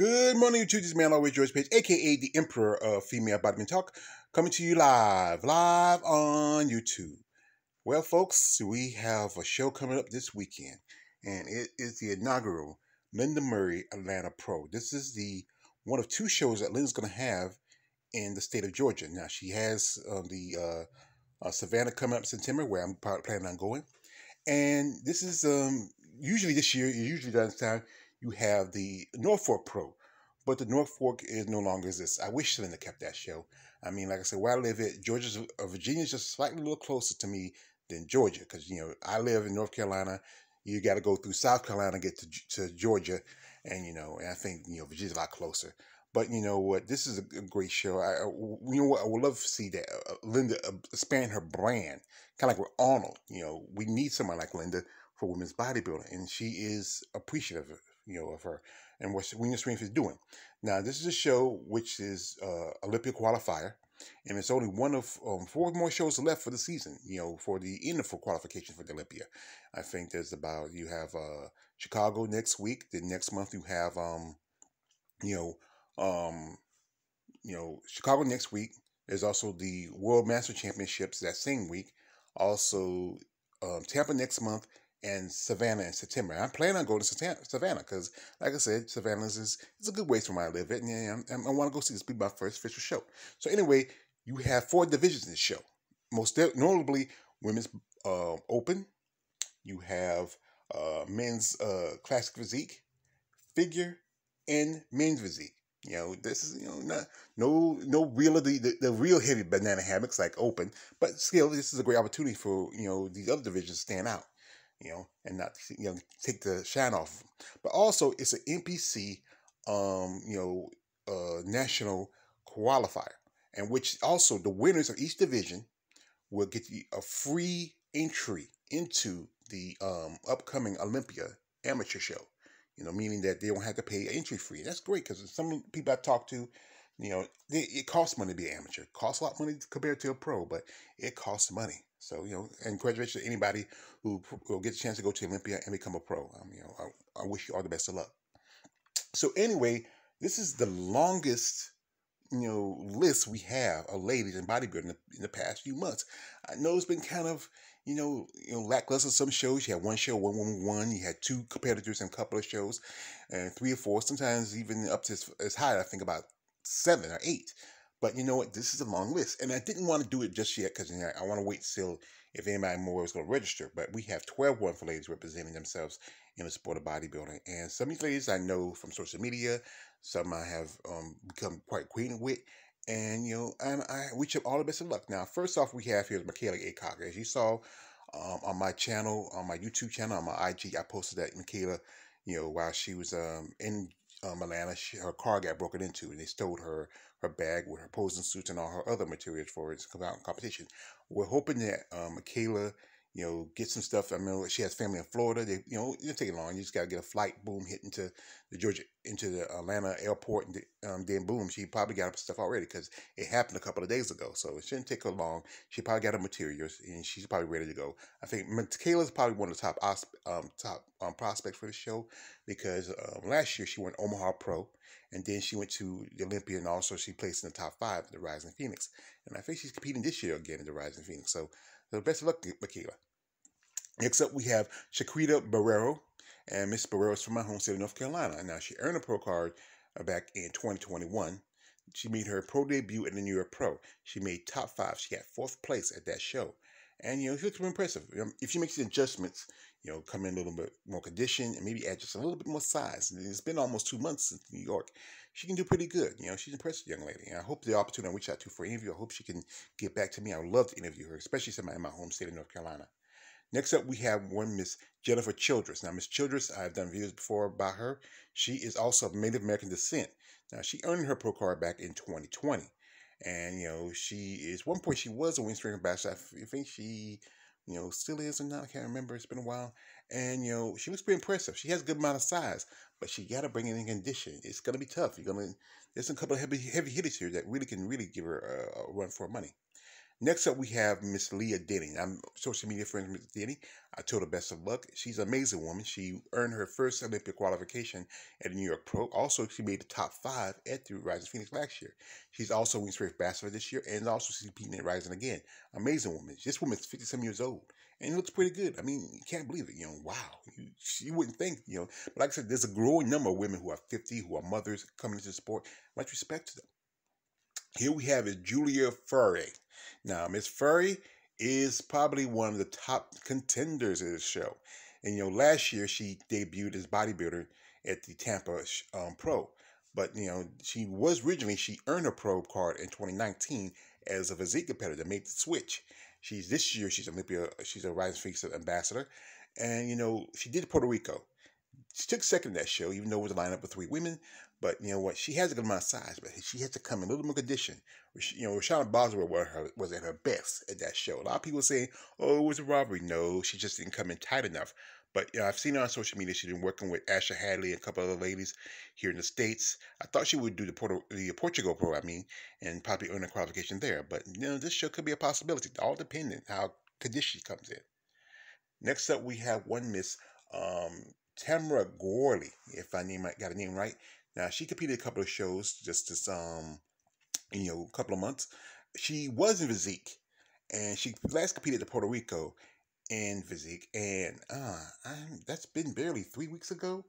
Good morning, YouTube. This is man always George Page, aka the Emperor of Female Bodyman Talk, coming to you live, live on YouTube. Well, folks, we have a show coming up this weekend, and it is the inaugural Lenda Murray Atlanta Pro. This is the one of two shows that Lenda's going to have in the state of Georgia. Now, she has um, the uh, uh, Savannah coming up in September, where I'm planning on going, and this is um, usually this year, usually this time you have the Norfolk Pro, but the Norfolk is no longer exists. I wish Lenda kept that show. I mean, like I said, where I live at, Georgia's, uh, Virginia's just slightly a little closer to me than Georgia, because you know I live in North Carolina. You got to go through South Carolina to get to, to Georgia, and you know, and I think you know Virginia's a lot closer. But you know what? This is a, great show. I, you know what? I would love to see that uh, Lenda uh, expand her brand, kind of like with Arnold. You know, we need someone like Lenda for women's bodybuilding, and she is appreciative you know, of her and what Serena Strength is doing. Now, this is a show which is uh, Olympia qualifier, and it's only one of um, four more shows left for the season. You know, for the end for qualification for the Olympia. I think there's about you have uh, Chicago next week. Then next month you have um, you know, um, you know, Chicago next week. There's also the World Master Championships that same week. Also, um, Tampa next month, and Savannah in September. I'm planning on going to Savannah because, like I said, Savannah is, is a good ways from where I live. And, and I want to go see this be my first official show. So anyway, you have four divisions in the show. Most notably, women's uh, open. You have uh, men's uh, classic physique, figure, and men's physique. You know, this is you know not no no real the, the, the real heavy banana hammocks like open, but still this is a great opportunity for you know these other divisions to stand out you know, and not you know take the shine off. But also, it's an NPC, um, you know, uh, national qualifier, and which also the winners of each division will get you a free entry into the um, upcoming Olympia amateur show. You know, meaning that they don't have to pay entry fee. That's great because some people I talk to, you know, they, it costs money to be an amateur. It costs a lot of money compared to a pro, but it costs money. So, you know, and congratulations to anybody who will get a chance to go to Olympia and become a pro. Um, you know, I, I wish you all the best of luck. So, anyway, this is the longest, you know, list we have of ladies in bodybuilding in the, past few months. I know it's been kind of, you know, you know, lackluster. Some shows you had one show, one woman won. You had two competitors in a couple of shows, and three or four, sometimes even up to as, as high. I think about seven or eight. But you know what? This is a long list. And I didn't want to do it just yet because you know, I want to wait till if anybody more is going to register. But we have 12 wonderful ladies representing themselves in the sport of bodybuilding. And some of these ladies I know from social media, some I have um, become quite acquainted with. And, you know, and I wish them all the best of luck. Now, first off, we have here is Michaela Aycock. As you saw um, on my channel, on my YouTube channel, on my IG, I posted that Michaela, you know, while she was um, in um, Atlanta, she, her car got broken into and they stole her her bag with her posing suits and all her other materials for its competition. We're hoping that um, Michaela you know, get some stuff. I mean, she has family in Florida. They, you know, it take it long. You just got to get a flight, boom, hit into the Georgia, into the Atlanta airport, and um, then boom, she probably got her stuff already because it happened a couple of days ago. So it shouldn't take her long. She probably got her materials, and she's probably ready to go. I think Michaela's probably one of the top um, top um, prospects for the show because um, last year she went Omaha Pro, and then she went to the Olympia, and also she placed in the top five at the Rising Phoenix. And I think she's competing this year again in the Rising Phoenix. So so best of luck, Michaela. Next up, we have Shaquita Barrero. And Miss Barrero is from my home state of North Carolina. Now, she earned a pro card uh, back in 2021. She made her pro debut in the New York Pro. She made top five. She had fourth place at that show. And, you know, she looks impressive. Um, if she makes the adjustments, you know, come in a little bit more condition and maybe add just a little bit more size. And it's been almost two months since New York. She can do pretty good. You know, she's impressive young lady. And I hope the opportunity I reach out to for an interview, I hope she can get back to me. I would love to interview her, especially somebody in my home state of North Carolina. Next up, we have one Miss Jennifer Childress. Now, Miss Childress, I've done videos before about her. She is also of Native American descent. Now, she earned her pro card back in 2020. And, you know, she is, one point, she was a Wings of Strength ambassador. I think she you know, still is or not. I can't remember. It's been a while. And, you know, she looks pretty impressive. She has a good amount of size, but she got to bring it in condition. It's going to be tough. You're going to, there's a couple of heavy, heavy hitters here that really can really give her a, a run for money. Next up, we have Miss Leah Denny. I'm social media friends with Miss Denny. I told her best of luck. She's an amazing woman. She earned her first Olympic qualification at the New York Pro. Also, she made the top five at the Rising Phoenix last year. She's also Wings of Strength Ambassador this year, and also she's competing at Rising again. Amazing woman. This woman's 57 years old and looks pretty good. I mean, you can't believe it. You know, wow. You, you wouldn't think, you know. But like I said, there's a growing number of women who are 50, who are mothers coming into the sport. Much respect to them. Here we have is Julia Furry. Now, Miss Furry is probably one of the top contenders of this show. And, you know, last year she debuted as bodybuilder at the Tampa um, Pro. But, you know, she was originally, she earned a pro card in 2019 as a physique competitor, made the switch. She's this year, she's Olympia, she's a Rising Phoenix ambassador. And, you know, she did Puerto Rico. She took second in that show, even though it was a lineup of three women. But you know what? She has a good amount of size, but she has to come in a little more condition. You know, Reshanna Boswell was, her, was at her best at that show. A lot of people say, "Oh, it was a robbery." No, she just didn't come in tight enough. But you know, I've seen her on social media. She's been working with Asha Hadley and a couple other ladies here in the states. I thought she would do the Porto, the Portugal Pro, I mean, and probably earn a qualification there. But you know, this show could be a possibility, all depending how condition she comes in. Next up, we have one Miss um, Tamara Gorley, if I name got a name right. Now she competed a couple of shows just this um you know couple of months. She was in physique, and she last competed at Puerto Rico in physique, and uh, I'm, that's been barely three weeks ago.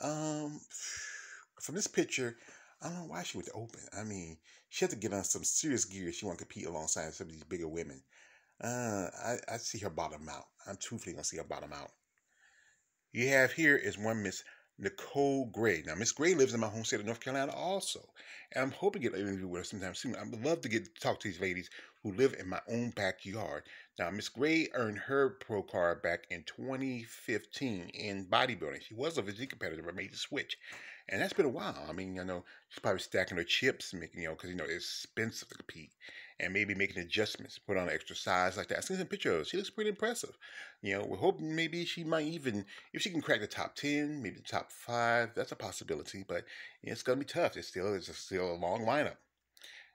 Um, from this picture, I don't know why she went to open. I mean, she had to get on some serious gear if she want to compete alongside some of these bigger women. Uh, I, I see her bottom out. I'm truthfully gonna see her bottom out. You have here is one Miss Nicole Gray. Now, Miss Gray lives in my home state of North Carolina also. And I'm hoping to get an interview with her sometime soon. I would love to get to talk to these ladies who live in my own backyard. Now, Miss Gray earned her pro card back in 2015 in bodybuilding. She was a physique competitor, but made the switch. And that's been a while. I mean, I know, she's probably stacking her chips, making, you know, because, you know, it's expensive to compete and maybe making adjustments, put on extra size like that. I seen some pictures. She looks pretty impressive. You know, we're hoping maybe she might even, if she can crack the top 10, maybe the top five, that's a possibility, but you know, it's going to be tough. It's still, it's still a long lineup.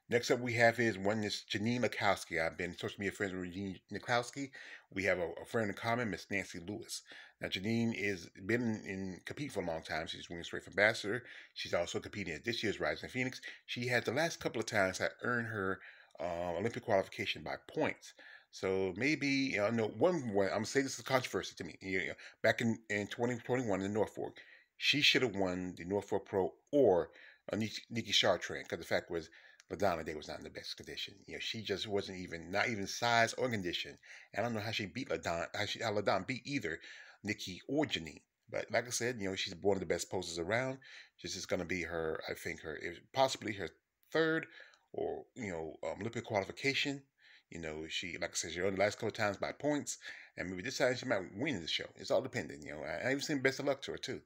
Next up, we have is one is Janeen Lankowski. I've been social media friends with Janeen Lankowski. We have a, a, friend in common, Miss Nancy Lewis. Now, Janine is been in, in compete for a long time. She's Wings of Strength Ambassador. She's also competing at this year's Rising Phoenix. She had the last couple of times I earned her uh, Olympic qualification by points. So maybe you know, no one. I'm gonna say this is controversy to me. You know, back in in 2021 in Norfolk, she should have won the Norfolk Pro or uh, Nikki Chartrand because the fact was LaDonna Day was not in the best condition. You know, she just wasn't even not even size or condition. And I don't know how she beat LaDonna, how, she, how LaDonna beat either Nikki or Janine. But like I said, you know, she's one of the best posers around. This is going to be her, I think, her possibly her third or you know um, Olympic qualification. You know, she like I said, she won the last couple times by points, and maybe this time she might win the show. It's all dependent. You know, I, I even seen best of luck to her too.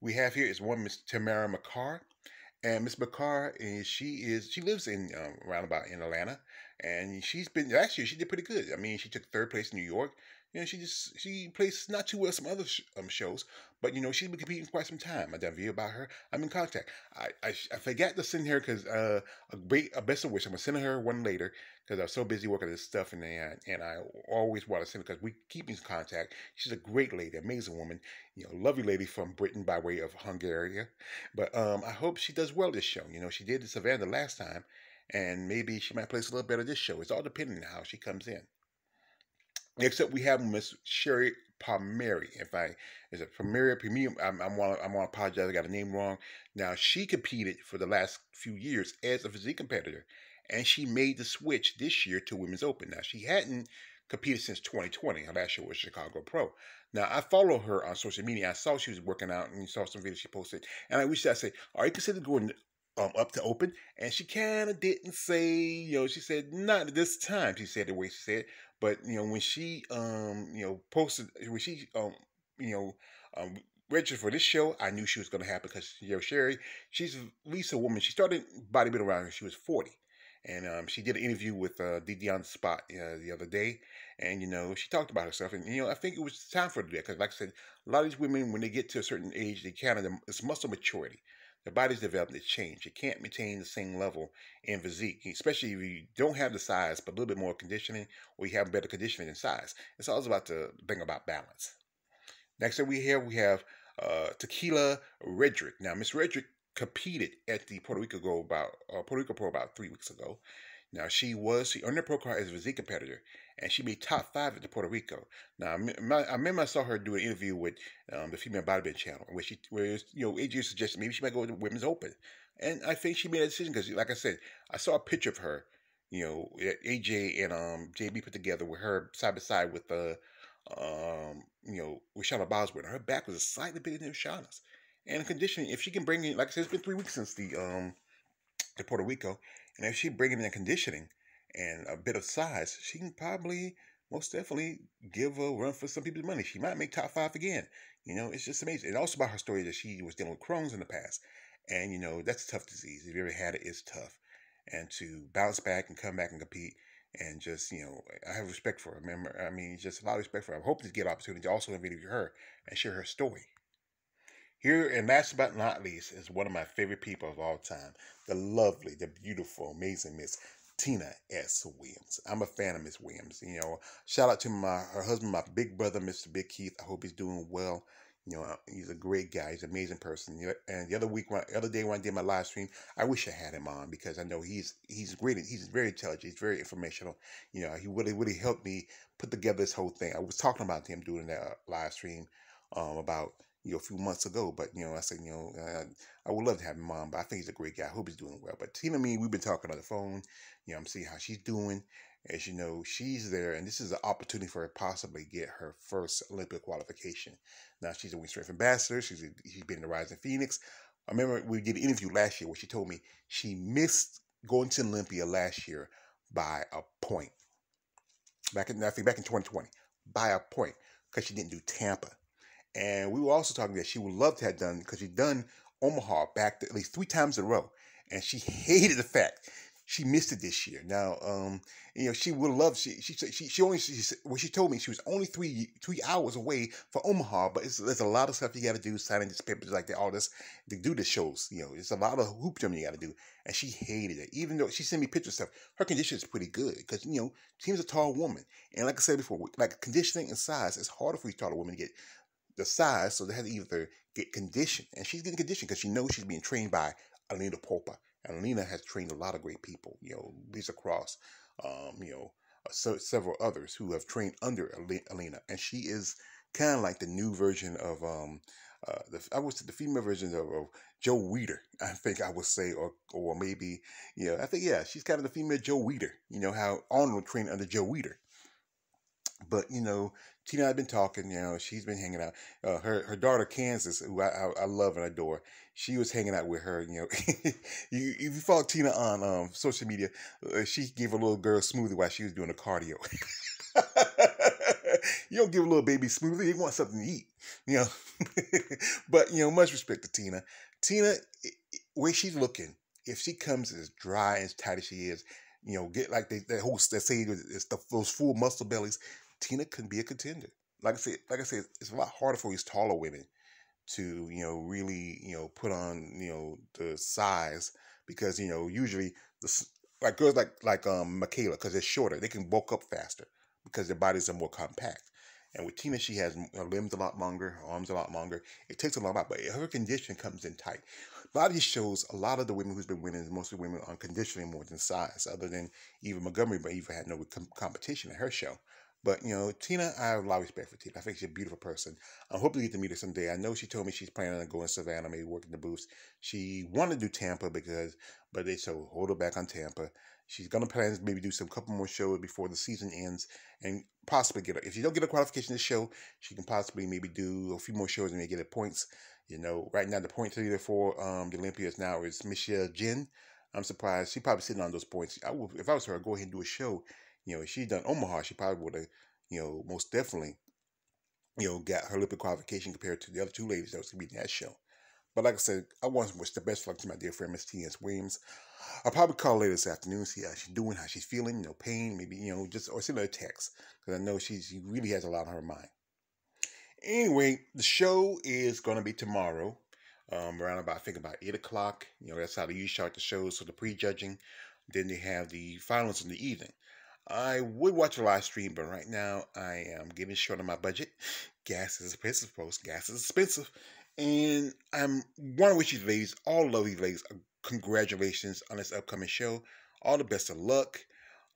We have here is one Miss Tamara McCarr, and Miss McCarr is she is she lives in um, around about in Atlanta, and she's been last year she did pretty good. I mean, she took third place in New York. You know, she just she plays not too well some other sh- um, shows, but you know she's been competing quite some time. I done video about her. I'm in contact. I I, I forgot to send her because uh, a great a best of wish. I'm gonna send her one later because I'm so busy working this stuff and and, and I always want to send her because we keep in contact. She's a great lady, amazing woman. You know, lovely lady from Britain by way of Hungary. But um, I hope she does well this show. You know, she did the Savannah last time, and maybe she might place a little better this show. It's all depending on how she comes in. Up, we have Miss Sherry Palmieri. If I is it Palmieri? Palmieri I'm, I'm want I'm want to apologize. I got a name wrong. Now she competed for the last few years as a physique competitor, and she made the switch this year to Women's Open. Now she hadn't competed since 2020. Her last year was Chicago Pro. Now I follow her on social media. I saw she was working out, and saw some videos she posted. And I wish I say, "Are you considering going um, up to open?" And she kind of didn't say. You know, she said, "Not this time." She said the way she said. But you know, when she um, you know, posted when she um, you know, um, registered for this show, I knew she was going to happen because you know, Sherry, she's at least a woman. She started bodybuilding around when she was forty, and um, she did an interview with uh, DD on the spot uh, the other day, and you know, she talked about herself, and you know, I think it was time for her to do that because, like I said, a lot of these women when they get to a certain age, they kind of it's muscle maturity. The body's development has changed. It can't maintain the same level in physique, especially if you don't have the size, but a little bit more conditioning, or you have better conditioning and size. It's always about the thing about balance. Next up we have we have uh, Tequila Redrick. Now, Miss Redrick competed at the Puerto Rico Go about uh, Puerto Rico Pro about three weeks ago. Now she was she earned a pro card as a physique competitor, and she made top five at the Puerto Rico. Now I, remember I saw her do an interview with um, the Female Bodybuilding Channel, where she where you know AJ suggested maybe she might go to Women's Open, and I think she made a decision because, like I said, I saw a picture of her, you know, AJ and um JB put together with her side by side with the. Uh, um, you know, with Shauna Boswell. Her back was slightly bigger than Shauna's. And conditioning, if she can bring in, like I said, it's been three weeks since the um to Puerto Rico, and if she bring him in conditioning and a bit of size, she can probably most definitely give a run for some people's money. She might make top five again. You know, it's just amazing. And also about her story that she was dealing with Crohn's in the past. And, you know, that's a tough disease. If you ever had it, it's tough. And to bounce back and come back and compete and just, you know, I have respect for her. I mean, just a lot of respect for her. I'm hoping to get an opportunity to also interview her and share her story. Here, and last but not least, is one of my favorite people of all time, the lovely, the beautiful, amazing Miss Tina S. Williams. I'm a fan of Miss Williams. You know, shout out to my her husband, my big brother, Mr. Big Keith. I hope he's doing well. You know, he's a great guy. He's an amazing person. And the other week, the other day when I did my live stream, I wish I had him on because I know he's he's great. He's very intelligent. He's very informational. You know, he really really helped me put together this whole thing. I was talking about him doing that live stream um, about you know, a few months ago. But, you know, I said, you know, uh, I would love to have him on, but I think he's a great guy. I hope he's doing well. But Tina, me, we've been talking on the phone. You know, I'm seeing how she's doing. As you know, she's there, and this is an opportunity for her possibly get her first Olympic qualification. Now, she's a Wing ambassador. She's a, she's been in the Rising Phoenix. I remember we did an interview last year where she told me she missed going to Olympia last year by a point. Back in I think back in 2020, by a point because she didn't do Tampa. And we were also talking that she would love to have done because she'd done Omaha back to, at least three times in a row, and she hated the fact she missed it this year. Now, um, you know, she would love. She she she she only she well, she told me she was only three three hours away for Omaha, but there's a lot of stuff you got to do, signing these papers like that, all this to do the shows. You know, it's a lot of hoop jumping you got to do, and she hated it. Even though she sent me pictures stuff, her condition is pretty good because you know she's a tall woman, and like I said before, like conditioning and size, it's harder for these taller women to get the size, so they had to either get conditioned, and she's getting conditioned because she knows she's being trained by Alina Popa, and Alina has trained a lot of great people. You know, Lisa Cross, um, you know, uh, so, several others who have trained under Alina, and she is kind of like the new version of um, uh, the I would say the female version of, of Joe Weider. I think I would say, or or maybe you know, I think yeah, she's kind of the female Joe Weider. You know how Arnold trained under Joe Weider. But you know, Tina and I've been talking. You know, she's been hanging out. Uh, her her daughter Kansas, who I, I, I love and adore, she was hanging out with her. You know, you, if you follow Tina on um, social media, uh, she gave a little girl smoothie while she was doing the cardio. you don't give a little baby smoothie; you want something to eat. You know, but you know, much respect to Tina. Tina, where she's looking, if she comes as dry as tight as she is, you know, get like that whole that say it's the, those full muscle bellies. Tina can be a contender. Like I said, like I said, it's a lot harder for these taller women to you know really you know put on you know the size because you know usually the like girls like like um Michaela because they're shorter they can bulk up faster because their bodies are more compact. And with Tina, she has her limbs a lot longer, her arms a lot longer. It takes a lot, of, but her condition comes in tight. Body shows a lot of the women who's been winning, mostly women on conditioning more than size, other than Eva Montgomery, but Eva had no com- competition in her show. But you know, Tina, I have a lot of respect for Tina. I think she's a beautiful person. I hope to get to meet her someday. I know she told me she's planning on going to Savannah, maybe working the booths. She wanted to do Tampa because, but they so hold her back on Tampa. She's gonna plan to maybe do some couple more shows before the season ends, and possibly get a, if she don't get a qualification to show, she can possibly maybe do a few more shows and maybe get a points. You know, right now the point leader for um, the Olympians now is Michelle Jin. I'm surprised she probably sitting on those points. I would, if I was her, I'd go ahead and do a show you know, if she'd done Omaha, she probably would have, you know, most definitely, you know, got her Olympic qualification compared to the other two ladies that was in that show. But like I said, I want to wish the best luck to my dear friend Miss T.S. Williams. I'll probably call her later this afternoon, see how she's doing, how she's feeling, you know, pain, maybe, you know, just, or send her a text, because I know she's, she really has a lot on her mind. Anyway, the show is going to be tomorrow. um, around about I think about eight o'clock. You know, that's how they usually start the shows. So the pre-judging. then they have the finals in the evening. I would watch a live stream, but right now I am getting short on my budget. Gas is expensive, folks. Gas is expensive. And I'm want to wish these ladies, all these ladies, congratulations on this upcoming show. All the best of luck.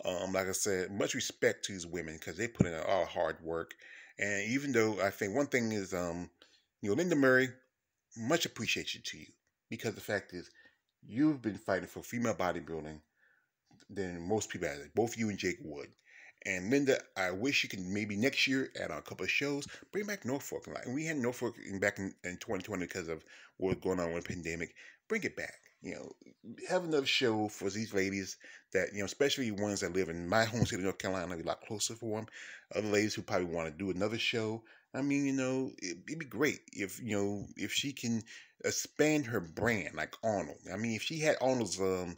Um, like I said, much respect to these women because they put in a lot of hard work. And even though I think one thing is, um, you know, Lenda Murray, much appreciation to you because the fact is, you've been fighting for female bodybuilding than most people have. Both you and Jake Wood. And Lenda, I wish you could maybe next year at a couple of shows bring back Norfolk. And we had Norfolk back in, in 2020 because of what was going on with the pandemic. Bring it back. You know, have another show for these ladies that you know, especially ones that live in my home state of North Carolina, be a lot closer for them. Other ladies who probably want to do another show. I mean, you know, it, would be great if you know if she can expand her brand like Arnold. I mean, if she had Arnold's um,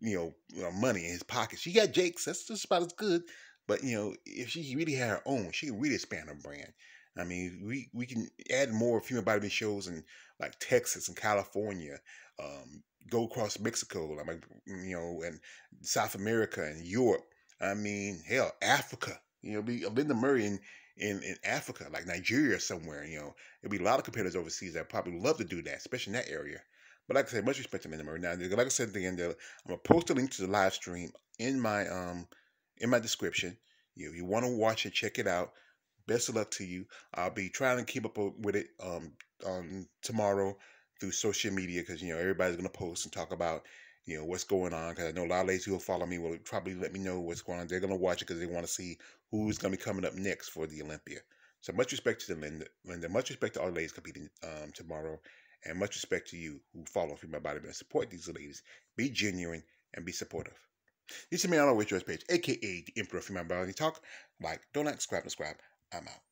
you know, money in his pocket, she got Jake's. That's just about as good. But you know, if she really had her own, she could really expand her brand. I mean, we we can add more female bodybuilding shows in like Texas and California, um, go across Mexico, mean, you know, and South America and Europe. I mean, hell, Africa. You know, be Lenda Murray in, in, in Africa, like Nigeria somewhere. You know, there'll be a lot of competitors overseas that probably love to do that, especially in that area. But like I said, much respect to Lenda Murray. Now, like I said at the end, I'm gonna post a link to the live stream in my um in my description. You, if you want to watch it, check it out. Best of luck to you. I'll be trying to keep up with it um, um tomorrow through social media because you know everybody's gonna post and talk about you know what's going on. Because I know a lot of ladies who will follow me will probably let me know what's going on. They're gonna watch it because they want to see who's gonna be coming up next for the Olympia. So much respect to the Lenda. Lenda. Much respect to all the ladies competing um, tomorrow, and much respect to you who follow Female Body And support these ladies. Be genuine and be supportive. This is me on our Waitress page, aka the Emperor Female Bodybuilding Talk. Like, don't like, subscribe, subscribe. I'm out.